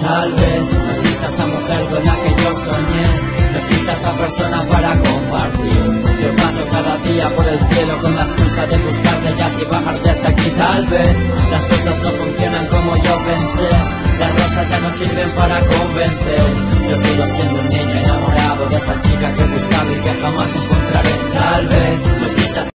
Tal vez no exista esa mujer con la que yo soñé, no exista esa persona para compartir. Yo paso cada día por el cielo con la excusa de buscarte ya y bajarte hasta aquí. Tal vez las cosas no funcionan como yo pensé, las rosas ya no sirven para convencer. Yo sigo siendo un niño enamorado de esa chica que buscaba y que jamás encontraré. Tal vez.